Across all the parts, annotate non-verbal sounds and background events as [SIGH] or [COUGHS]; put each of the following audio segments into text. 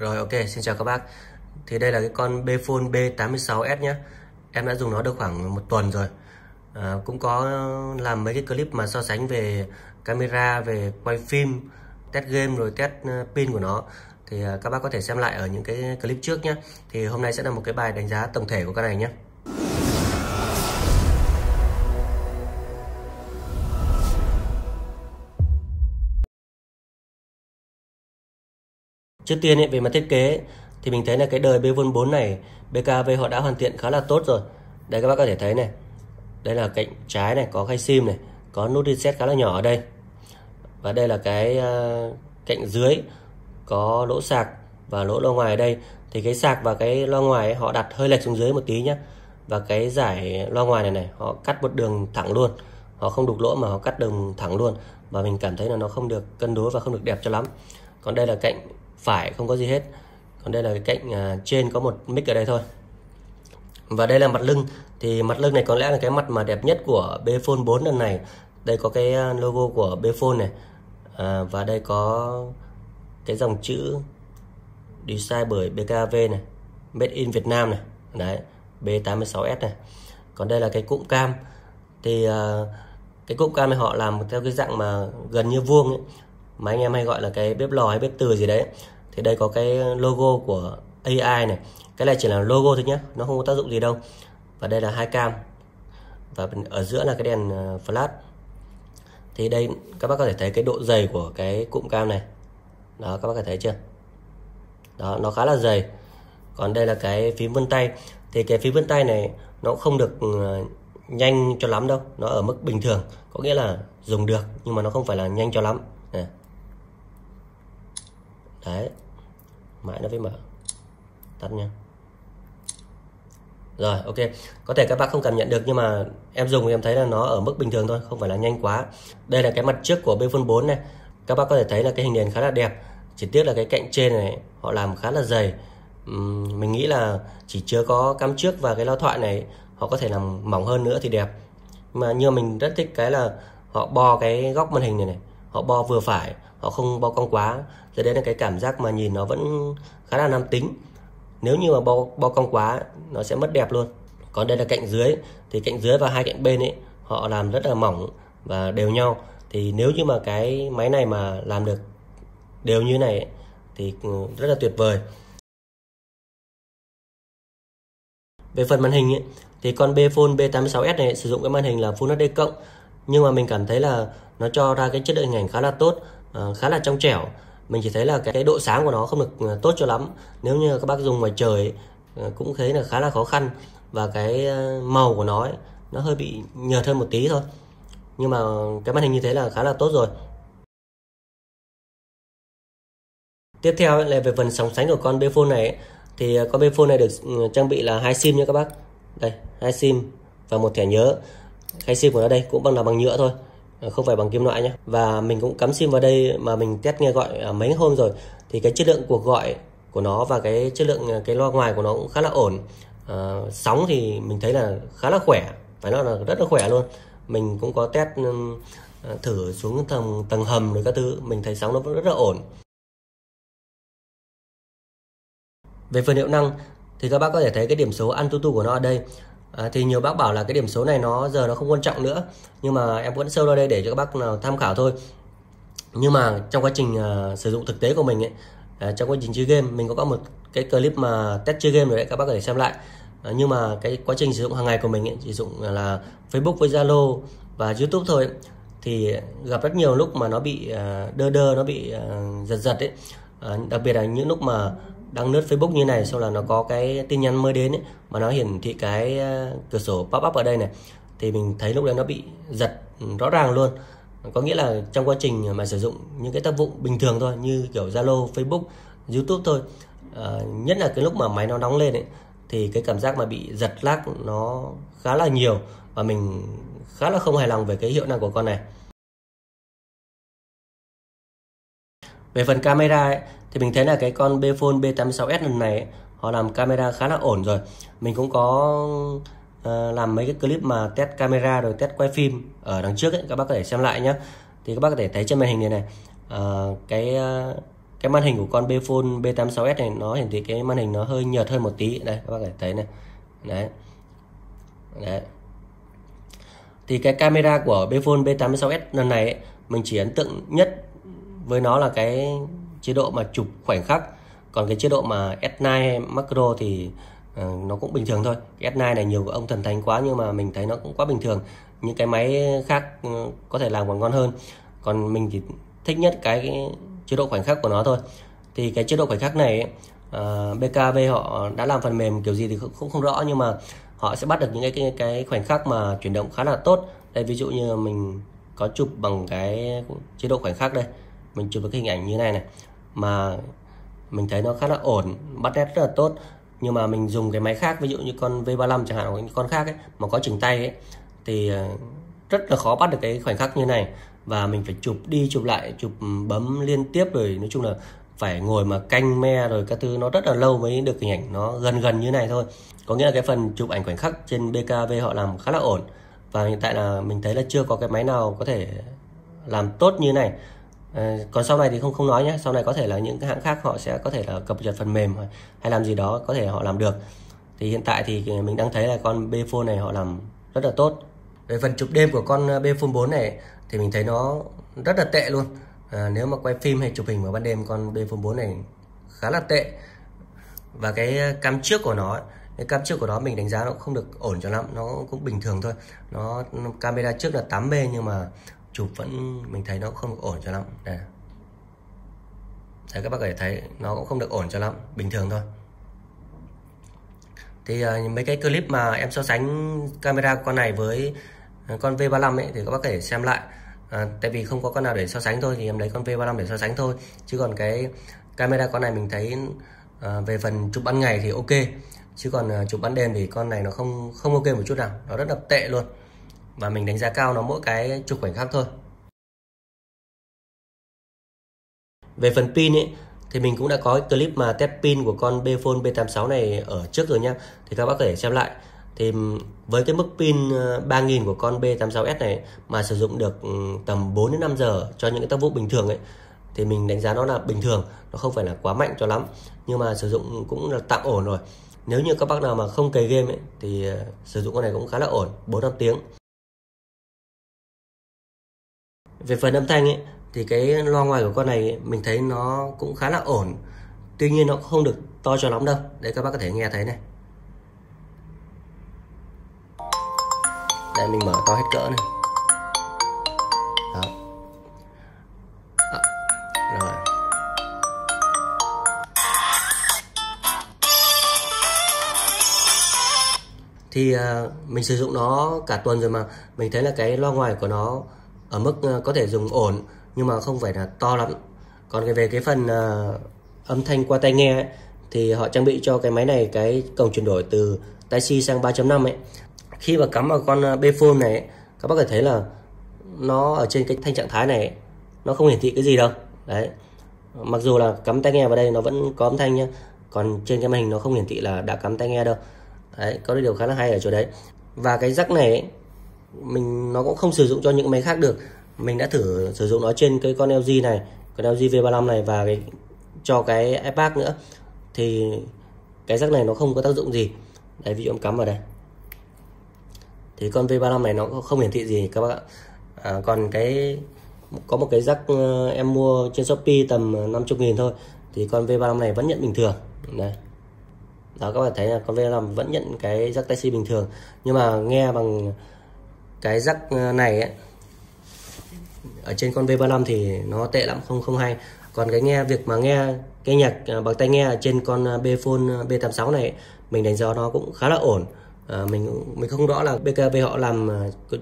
Rồi ok, xin chào các bác. Thì đây là cái con Bphone B86s nhé. Em đã dùng nó được khoảng một tuần rồi. À, cũng có làm mấy cái clip mà so sánh về camera, về quay phim, test game rồi test ờ, pin của nó. Thì à, các bác có thể xem lại ở những cái clip trước nhé. Thì hôm nay sẽ là một cái bài đánh giá tổng thể của con này nhé. Trước tiên ấy, về mặt thiết kế thì mình thấy là cái đời Bphone 4 này BKV họ đã hoàn thiện khá là tốt rồi. Đây các bác có thể thấy này. Đây là cạnh trái này có khay sim này, có nút reset khá là nhỏ ở đây. Và đây là cái uh, cạnh dưới có lỗ sạc và lỗ loa ngoài ở đây. Thì cái sạc và cái loa ngoài ấy, họ đặt hơi lệch xuống dưới một tí nhá. Và cái giải loa ngoài này này họ cắt một đường thẳng luôn. Họ không đục lỗ mà họ cắt đường thẳng luôn và mình cảm thấy là nó không được cân đối và không được đẹp cho lắm. Còn đây là cạnh phải không có gì hết. Còn đây là cái cạnh à, trên có một mic ở đây thôi. Và đây là mặt lưng. Thì mặt lưng này có lẽ là cái mặt mà đẹp nhất của Bphone 4 lần này. Đây có cái à, logo của Bphone này. À, và đây có cái dòng chữ design bởi BKV này. Made in Việt Nam này. Đấy B86S này. Còn đây là cái cụm cam. Thì uh, cái cụm cam này họ làm theo cái dạng mà gần như vuông ấy mà anh em hay gọi là cái bếp lò hay bếp từ gì đấy. Thì đây có cái logo của AI này. Cái này chỉ là logo thôi nhé nó không có tác dụng gì đâu. Và đây là hai cam. Và ở giữa là cái đèn ờ, flash. Thì đây, các bác có thể thấy cái độ dày của cái cụm cam này. Đó, các bác có thể thấy chưa? Đó, nó khá là dày. Còn đây là cái phím vân tay. Thì cái phím vân tay này, nó không được ờ, nhanh cho lắm đâu. Nó ở mức bình thường. Có nghĩa là dùng được, nhưng mà nó không phải là nhanh cho lắm. Này đấy. Mãi nó mới mở. Tắt nha rồi ok. Có thể các bác không cảm nhận được nhưng mà em dùng thì em thấy là nó ở mức bình thường thôi không phải là nhanh quá. Đây là cái mặt trước của Bphone 4 này. Các bác có thể thấy là cái hình nền khá là đẹp. Chỉ tiếc là cái cạnh trên này họ làm khá là dày. Uhm, mình nghĩ là chỉ chưa có cắm trước và cái loa thoại này họ có thể làm mỏng hơn nữa thì đẹp. Mà như mình rất thích cái là họ bo cái góc màn hình này này. Họ bo vừa phải họ không bo cong quá. Dẫn đến là cái cảm giác mà nhìn nó vẫn khá là nam tính. Nếu như mà bo bo cong quá nó sẽ mất đẹp luôn. Còn đây là cạnh dưới thì cạnh dưới và hai cạnh bên ấy họ làm rất là mỏng và đều nhau. Thì nếu như mà cái máy này mà làm được đều như này ấy, thì ừ, rất là tuyệt vời. Về phần màn hình ấy, thì con Bphone B86s này sử dụng cái màn hình là Full HD cộng. Nhưng mà mình cảm thấy là nó cho ra cái chất lượng hình ảnh khá là tốt uh, khá là trong trẻo. Mình chỉ thấy là cái, cái độ sáng của nó không được ờ, tốt cho lắm. Nếu như các bác dùng ngoài trời ấy, ờ, cũng thấy là khá là khó khăn. Và cái màu của nó ấy, nó hơi bị nhợt hơn một tí thôi. Nhưng mà cái màn hình như thế là khá là tốt rồi. Tiếp theo là về phần sóng sánh của con Bphone này ấy, thì con Bphone này được ừ, trang bị là hai sim nha các bác. Đây hai sim và một thẻ nhớ. Hai sim của nó đây cũng bằng là bằng nhựa thôi không phải bằng kim loại nhé và mình cũng cắm sim vào đây mà mình test nghe gọi à, mấy hôm rồi thì cái chất lượng cuộc gọi của nó và cái chất lượng à, cái loa ngoài của nó cũng khá là ổn. À, sóng thì mình thấy là khá là khỏe phải nói là rất là khỏe luôn. Mình cũng có test ừ, à, thử xuống tầng tầng hầm rồi các thứ mình thấy sóng nó vẫn rất là ổn. Về phần hiệu năng thì các bác có thể thấy cái điểm số Antutu của nó ở đây. À, thì nhiều bác bảo là cái điểm số này nó giờ nó không quan trọng nữa nhưng mà em vẫn sâu ra đây để cho các bác nào tham khảo thôi. Nhưng mà trong quá trình uh, sử dụng thực tế của mình ấy uh, trong quá trình chơi game mình có có một cái clip mà test chơi game rồi đấy các bác có thể xem lại. Uh, nhưng mà cái quá trình sử dụng hàng ngày của mình ấy, sử dụng là Facebook với Zalo và YouTube thôi thì gặp rất nhiều lúc mà nó bị uh, đơ đơ nó bị uh, giật giật ấy. Uh, đặc biệt là những lúc mà đăng lướt Facebook như này sau là nó có cái tin nhắn mới đến ấy, mà nó hiển thị cái ờ, cửa sổ pop up ở đây này. Thì mình thấy lúc đấy nó bị giật ừ, rõ ràng luôn. Có nghĩa là trong quá trình mà sử dụng những cái tác vụ bình thường thôi như kiểu Zalo, Facebook, YouTube thôi à, nhất là cái lúc mà máy nó nóng lên ấy thì cái cảm giác mà bị giật lag nó khá là nhiều và mình khá là không hài lòng về cái hiệu năng của con này. Về phần camera ấy, thì mình thấy là cái con Bphone B86s lần này ấy, họ làm camera khá là ổn rồi. Mình cũng có uh, làm mấy cái clip mà test camera rồi test quay phim ở đằng trước ấy các bác có thể xem lại nhé thì các bác có thể thấy trên màn hình này này uh, cái uh, cái màn hình của con Bphone B86s này nó hiển thị cái màn hình nó hơi nhợt hơn một tí. Đây các bác có thể thấy này. Đấy. Đấy. Thì cái camera của Bphone B86s lần này ấy, mình chỉ ấn tượng nhất với nó là cái chế độ mà chụp khoảnh khắc. Còn cái chế độ mà S9 macro thì uh, nó cũng bình thường thôi. S9 này nhiều của ông thần thánh quá nhưng mà mình thấy nó cũng quá bình thường. Những cái máy khác uh, có thể làm còn ngon hơn. Còn mình chỉ thích nhất cái, cái chế độ khoảnh khắc của nó thôi. Thì cái chế độ khoảnh khắc này ờ, uh, BKV họ đã làm phần mềm kiểu gì thì cũng không rõ nhưng mà họ sẽ bắt được những cái cái, cái khoảnh khắc mà chuyển động khá là tốt. Đây ví dụ như mình có chụp bằng cái chế độ khoảnh khắc đây. Mình chụp được cái hình ảnh như này này mà mình thấy nó khá là ổn bắt nét rất là tốt. Nhưng mà mình dùng cái máy khác, ví dụ như con V35 chẳng hạn, hoặc những con khác ấy, mà có chỉnh tay ấy, thì ờ, rất là khó bắt được cái khoảnh khắc như này. Và mình phải chụp đi chụp lại, chụp bấm liên tiếp rồi nói chung là phải ngồi mà canh me rồi các thứ, nó rất là lâu mới được hình ảnh nó gần gần như này thôi. Có nghĩa là cái phần chụp ảnh khoảnh khắc trên BKV họ làm khá là ổn. Và hiện tại là mình thấy là chưa có cái máy nào có thể làm tốt như này à, còn sau này thì không không nói nhé. Sau này có thể là những cái hãng khác họ sẽ có thể là cập nhật phần mềm hay làm gì đó có thể họ làm được. Thì hiện tại thì mình đang thấy là con Bphone này họ làm rất là tốt. Về phần chụp đêm của con ờ, Bphone 4 này thì mình thấy nó rất là tệ luôn. À, nếu mà quay phim hay chụp hình vào ban đêm con Bphone 4 này khá là tệ. Và cái cam trước của nó cái cam trước của nó mình đánh giá nó không được ổn cho lắm. Nó cũng bình thường thôi. Nó camera trước là 8B nhưng mà chụp vẫn mình thấy nó không được ổn cho lắm. Nè. Đấy, các bác có thể thấy nó cũng không được ổn cho lắm bình thường thôi. Thì uh, mấy cái clip mà em so sánh camera con này với à, con V35 ấy thì các bác có thể xem lại. À, tại vì không có con nào để so sánh thôi thì em lấy con V35 để so sánh thôi. Chứ còn cái camera con này mình thấy à, về phần chụp ban ngày thì ok. Chứ còn à, chụp ban đêm thì con này nó không không ok một chút nào. Nó rất là tệ luôn và mình đánh giá cao nó mỗi cái chục khoảnh khắc thôi. Về phần pin ấy thì mình cũng đã có clip mà test pin của con Bphone B86 này ở trước rồi nhá. Thì các bác có thể xem lại. Thì với cái mức pin ờ, 3000 của con B86S này mà sử dụng được ừ, tầm 4 đến 5 giờ cho những cái tác vụ bình thường ấy thì mình đánh giá nó là bình thường nó không phải là quá mạnh cho lắm. Nhưng mà sử dụng cũng là tạm ổn rồi. Nếu như các bác nào mà không cày game ấy, thì ờ, sử dụng con này cũng khá là ổn 4 5 tiếng về phần âm thanh ấy thì cái loa ngoài của con này mình thấy nó cũng khá là ổn. Tuy nhiên nó không được to cho lắm đâu. Đấy các bác có thể nghe thấy này. Đây mình mở to hết cỡ này. Đó. À, rồi. Thì uh, mình sử dụng nó cả tuần rồi mà. Mình thấy là cái loa ngoài của nó ở mức ờ, có thể dùng ổn nhưng mà không phải là to lắm. Còn về cái phần ờ, âm thanh qua tai nghe ấy, thì họ trang bị cho cái máy này cái cổng chuyển đổi từ tai C sang 3.5 ấy. Khi mà cắm vào con ờ, Bphone này các bác có thể thấy là nó ở trên cái thanh trạng thái này nó không hiển thị cái gì đâu. Đấy. Mặc dù là cắm tai nghe vào đây nó vẫn có âm thanh nhá còn trên cái màn hình nó không hiển thị là đã cắm tai nghe đâu. Đấy có điều khá là hay ở chỗ đấy. Và cái rắc này mình nó cũng không sử dụng cho những máy khác được. Mình đã thử sử dụng nó trên cái con LG này con LG V35 này và cái cho cái iPad nữa. Thì cái rắc này nó không có tác dụng gì. Đấy ví dụ em cắm vào đây. Thì con V35 này nó không hiển thị gì các bác ạ. À, còn cái có một cái rắc ờ, em mua trên Shopee tầm 50 nghìn thôi. Thì con V35 này vẫn nhận bình thường. Đây đó các bạn thấy là con V35 vẫn nhận cái rắc taxi bình thường. Nhưng mà nghe bằng cái rắc ờ, này ấy, ở trên con V35 thì nó tệ lắm không không hay. Còn cái nghe việc mà nghe cái nhạc ờ, bằng tai nghe ở trên con ờ, Bphone B86 này mình đánh giá nó cũng khá là ổn. À, mình mình không rõ là BKB họ làm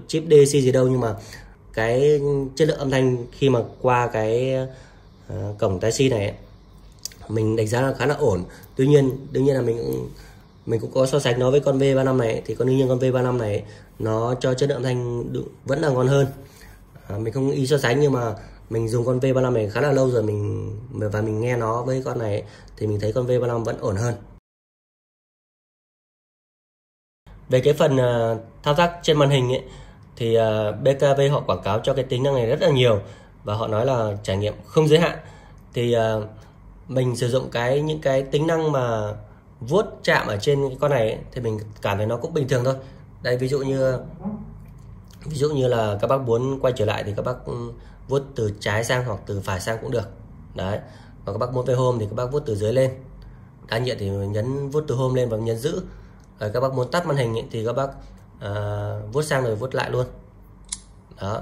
chip DC gì đâu nhưng mà cái chất lượng âm thanh khi mà qua cái uh, cổng tai C này mình đánh giá là khá là ổn. Tuy nhiên đương nhiên là mình cũng mình cũng có so sánh nó với con V35 này. Thì con đương nhiên con V35 này nó cho chất lượng thanh vẫn là ngon hơn. À, mình không ý so sánh nhưng mà mình dùng con V35 này khá là lâu rồi mình và mình nghe nó với con này thì mình thấy con V35 vẫn ổn hơn. Về cái phần uh, thao tác trên màn hình ấy, thì à, uh, BKV họ quảng cáo cho cái tính năng này rất là nhiều và họ nói là trải nghiệm không giới hạn. Thì uh, mình sử dụng cái những cái tính năng mà vuốt chạm ở trên cái con này ấy, thì mình cảm thấy nó cũng bình thường thôi. Đây ví dụ như ví dụ như là các bác muốn quay trở lại thì các bác ừ, vuốt từ trái sang hoặc từ phải sang cũng được. Đấy và các bác muốn về home thì các bác vuốt từ dưới lên. Đa nhiệm thì nhấn vuốt từ home lên và nhấn giữ. Rồi các bác muốn tắt màn hình ấy, thì các bác à, vuốt sang rồi vuốt lại luôn. Đó.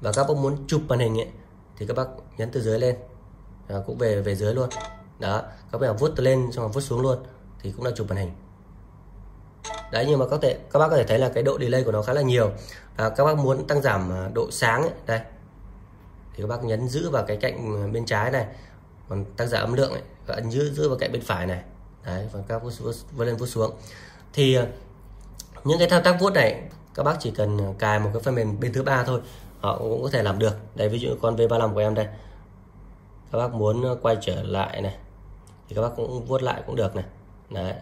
Và các bác muốn chụp màn hình ấy, thì các bác nhấn từ dưới lên. À, cũng về về dưới luôn đó các bạn vuốt lên xong rồi vuốt xuống luôn thì cũng là chụp màn hình. Đấy nhưng mà có thể các bác có thể thấy là cái độ delay của nó khá là nhiều. À, các bác muốn tăng giảm à, độ sáng ấy, đây. Thì các bác nhấn giữ vào cái cạnh à, bên trái này còn tăng giảm âm lượng ấy, các ấn giữ giữ vào cạnh bên phải này. Đấy và các vuốt, vuốt, vuốt lên vuốt xuống. Thì à, những cái thao tác vuốt này các bác chỉ cần cài một cái phần mềm bên thứ ba thôi họ cũng có thể làm được. Đây ví dụ con V35 của em đây. Các bác muốn quay trở lại này thì các bác cũng vuốt lại cũng được này. Đấy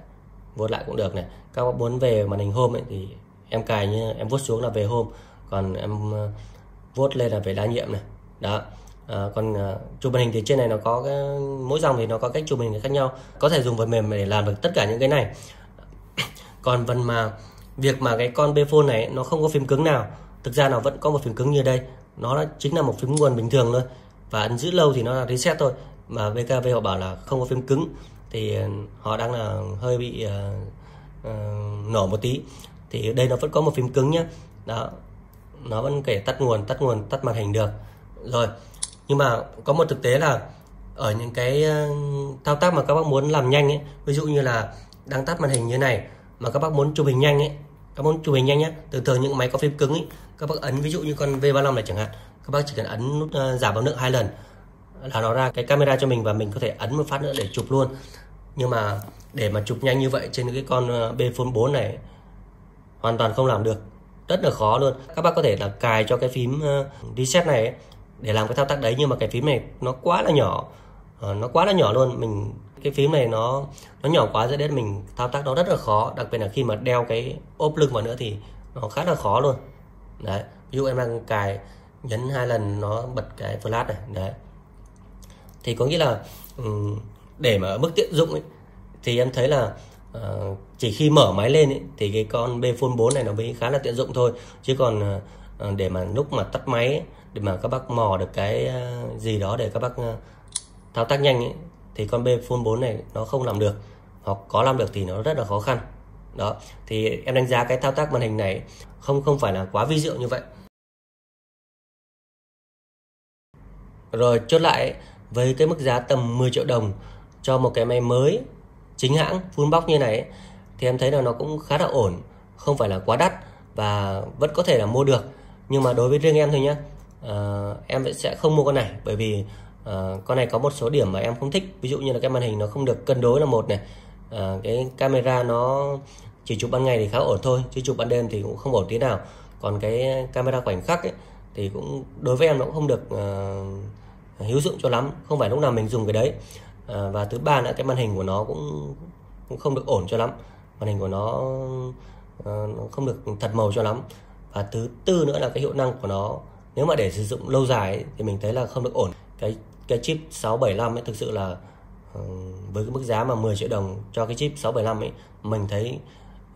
vuốt lại cũng được này. Các bác muốn về màn hình home ấy, thì em cài như em vuốt xuống là về home còn em ờ, vuốt lên là về đa nhiệm này. Đó. À, còn uh, chụp màn hình thì trên này nó có cái, mỗi dòng thì nó có cách chụp màn hình khác nhau. Có thể dùng phần mềm để làm được tất cả những cái này. [COUGHS] Còn phần mà việc mà cái con Bphone này nó không có phím cứng nào thực ra nó vẫn có một phím cứng như đây. Nó chính là một phím nguồn bình thường thôi. Và ấn giữ lâu thì nó là reset thôi mà VKV họ bảo là không có phím cứng thì ờ, họ đang là hơi bị uh, uh, nổ một tí. Thì đây nó vẫn có một phím cứng nhá. Đó nó vẫn kể tắt nguồn tắt nguồn tắt màn hình được. Rồi nhưng mà có một thực tế là ở những cái thao tác mà các bác muốn làm nhanh ấy ví dụ như là đang tắt màn hình như này mà các bác muốn chụp hình nhanh ấy các bác chụp hình nhanh nhé thường thường những máy có phím cứng ấy các bác ấn ví dụ như con V35 này chẳng hạn các bác chỉ cần ấn nút uh, giảm âm nước hai lần là nó ra cái camera cho mình và mình có thể ấn một phát nữa để chụp luôn. Nhưng mà để mà chụp nhanh như vậy trên cái con ờ, B Phone 4 này hoàn toàn không làm được. Rất là khó luôn. Các bác có thể là cài cho cái phím ờ, reset này ấy, để làm cái thao tác đấy nhưng mà cái phím này nó quá là nhỏ. Ờ, nó quá là nhỏ luôn. Mình cái phím này nó nó nhỏ quá dẫn đến mình thao tác nó rất là khó. Đặc biệt là khi mà đeo cái ốp lưng vào nữa thì nó khá là khó luôn. Đấy. Ví dụ em đang cài nhấn hai lần nó bật cái flash này. Đấy thì có nghĩa là ừ, để mà ở mức tiện dụng ấy, thì em thấy là uh, chỉ khi mở máy lên ấy, thì cái con Bphone 4 này nó mới khá là tiện dụng thôi. Chứ còn uh, để mà lúc mà tắt máy ấy, để mà các bác mò được cái uh, gì đó để các bác thao tác nhanh ấy, thì con B phone 4 này nó không làm được hoặc có làm được thì nó rất là khó khăn. Đó thì em đánh giá cái thao tác màn hình này không không phải là quá vi diệu như vậy. Rồi chốt lại với cái mức giá tầm 10 triệu đồng cho một cái máy mới chính hãng full box như này thì em thấy là nó cũng khá là ổn. Không phải là quá đắt và vẫn có thể là mua được. Nhưng mà đối với riêng em thôi nhé, uh, ờ, em sẽ không mua con này. Bởi vì uh, con này có một số điểm mà em không thích. Ví dụ như là cái màn hình nó không được cân đối là một này uh, cái camera nó chỉ chụp ban ngày thì khá ổn thôi chứ chụp ban đêm thì cũng không ổn tí nào. Còn cái camera khoảnh khắc ấy, thì cũng đối với em nó cũng không được uh, hữu dụng cho lắm không phải lúc nào mình dùng cái đấy. À, và thứ ba nữa cái màn hình của nó cũng cũng không được ổn cho lắm. Màn hình của nó, uh, không được thật màu cho lắm. Và thứ tư nữa là cái hiệu năng của nó nếu mà để sử dụng lâu dài ấy, thì mình thấy là không được ổn. Cái cái chip 675 ấy thực sự là uh, với cái mức giá mà 10 triệu đồng cho cái chip 675 ấy mình thấy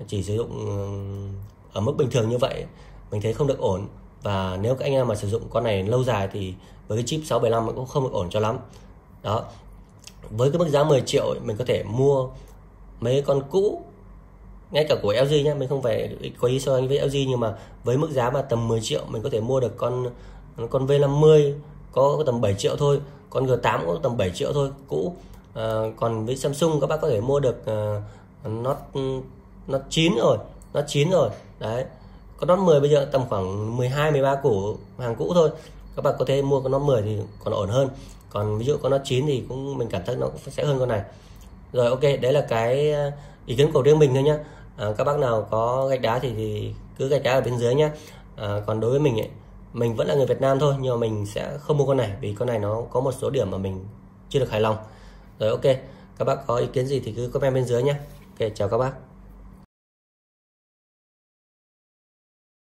chỉ sử dụng uh, ở mức bình thường như vậy mình thấy không được ổn và nếu các anh em mà sử dụng con này lâu dài thì với cái chip 675 cũng không được ổn cho lắm. Đó. Với cái mức giá 10 triệu ấy, mình có thể mua mấy con cũ ngay cả của LG nhé mình không phải có ý so với LG nhưng mà với mức giá mà tầm 10 triệu mình có thể mua được con con V50 có tầm 7 triệu thôi con G8 có tầm 7 triệu thôi cũ. À, còn với Samsung các bác có thể mua được uh, Note Note 9 rồi Note 9 rồi. Đấy con nó 10 bây giờ tầm khoảng 12 13 củ hàng cũ thôi. Các bạn có thể mua con nó 10 thì còn ổn hơn. Còn ví dụ con nó 9 thì cũng mình cảm thấy nó sẽ hơn con này. Rồi ok đấy là cái ờ, ý kiến của riêng mình thôi nhá. À, các bác nào có gạch đá thì, thì cứ gạch đá ở bên dưới nhá. À, còn đối với mình ấy, mình vẫn là người Việt Nam thôi nhưng mà mình sẽ không mua con này vì con này nó có một số điểm mà mình chưa được hài lòng. Rồi ok các bác có ý kiến gì thì cứ comment bên dưới nhé ok chào các bác.